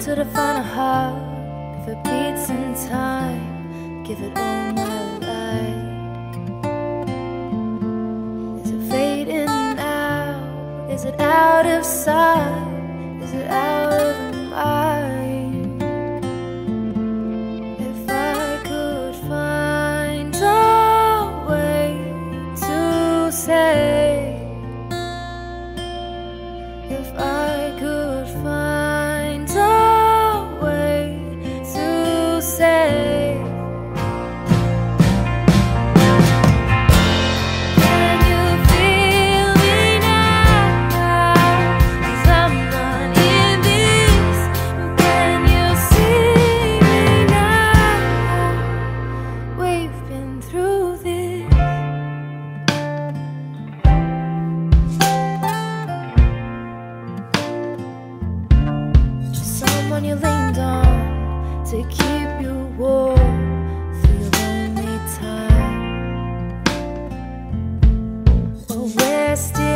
to define a heart. If it beats in time, give it all my light. Is it fading out? Is it out of sight? Is it out of mind? If I could find a way to say, if I when you lean down to keep you warm through the lonely time. But we're still.